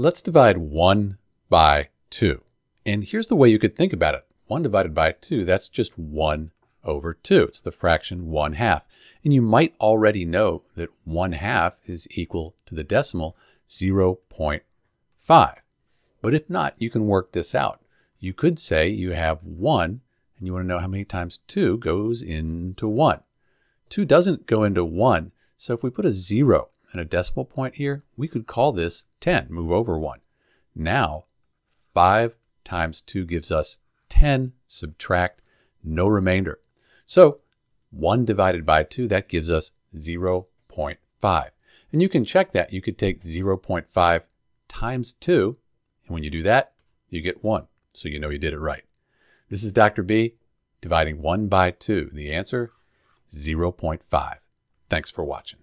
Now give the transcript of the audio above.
Let's divide 1 by 2. And here's the way you could think about it. 1 divided by 2, that's just 1 over 2. It's the fraction 1 half. And you might already know that 1 half is equal to the decimal 0.5. But if not, you can work this out. You could say you have 1, and you want to know how many times 2 goes into 1. 2 doesn't go into 1, so if we put a 0 and a decimal point here, we could call this 10, move over 1. Now, 5 times 2 gives us 10, subtract, no remainder. So 1 divided by 2, that gives us 0.5. And you can check that. You could take 0.5 times 2, and when you do that, you get 1. So you know you did it right. This is Dr. B dividing 1 by 2. The answer, 0.5. Thanks for watching.